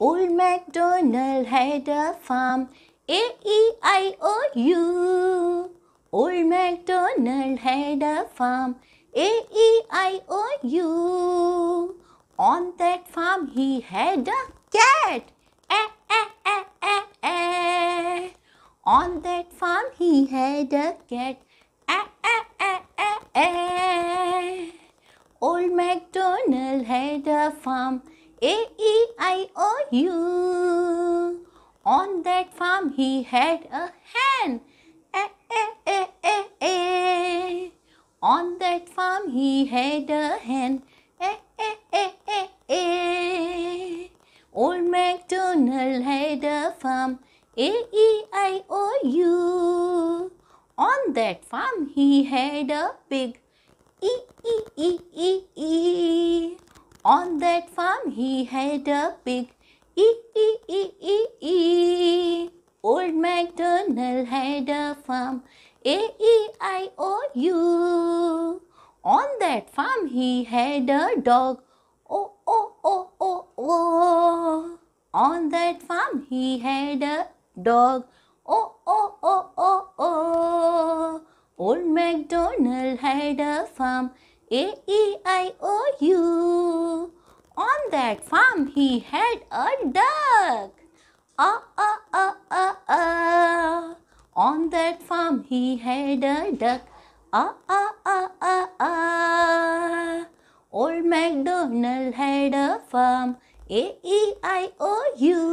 Old MacDonald had a farm, A-E-I-O-U. Old MacDonald had a farm, A-E-I-O-U. On that farm he had a cat, A-A-A-A-A. On that farm he had a cat, A-A-A-A-A. Old MacDonald had a farm, A-E-I-O-U. On that farm he had a hen, A-A-A-A-A. On that farm he had a hen, A-A-A-A-A. Old MacDonald had a farm, A-E-I-O-U. On that farm he had a pig, E-E-E-E-E. On he had a pig, E-E-E-E-E. Old MacDonald had a farm, A-E-I-O-U. On that farm he had a dog, O-O-O-O-O. On that farm he had a dog, O-O-O-O-O. Old MacDonald had a farm, A-E-I-O-U. On that farm he had a duck, A-A-A-A-A. On that farm he had a duck, A-A-A-A-A. Old MacDonald had a farm, A-E-I-O-U.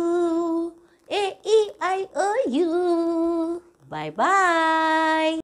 A-E-I-O-U. Bye-bye.